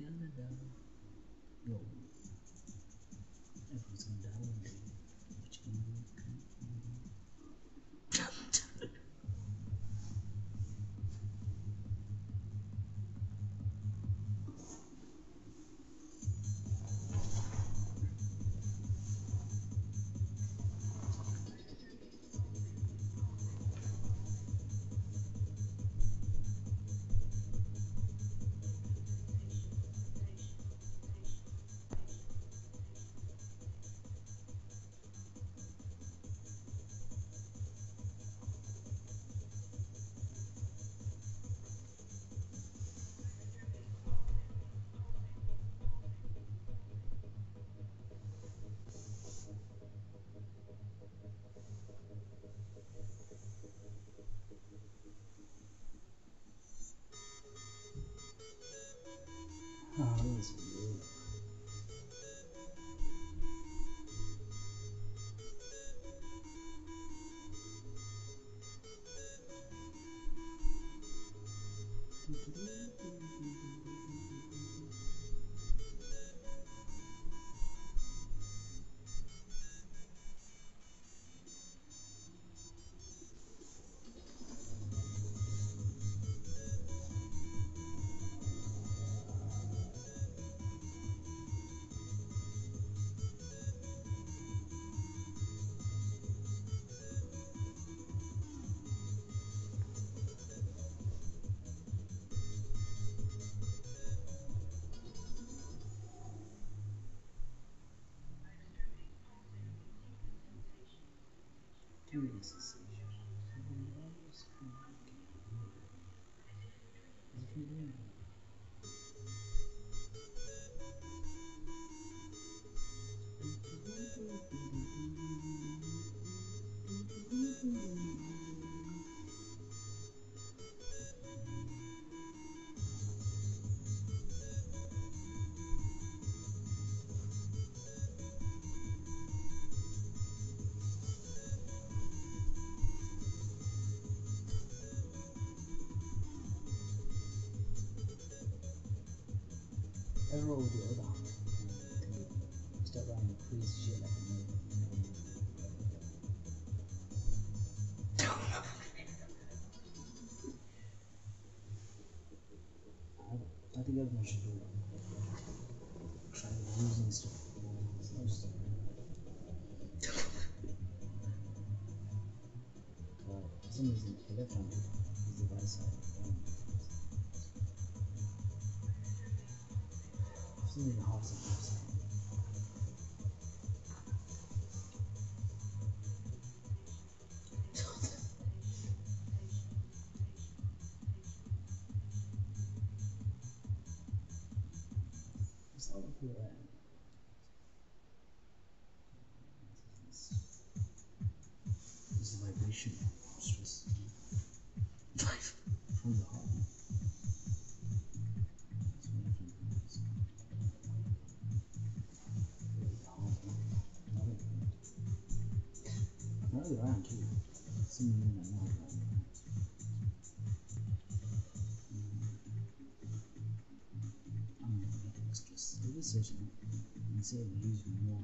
Gonna. Yo. Curious Other hand. Step around and crazy shit like a I think everyone should do it. Try using stuff. It's not for some reason, the left hand the side. Um, for some reason, half is the not like I'm gonna make it stress. Do and and say we use more.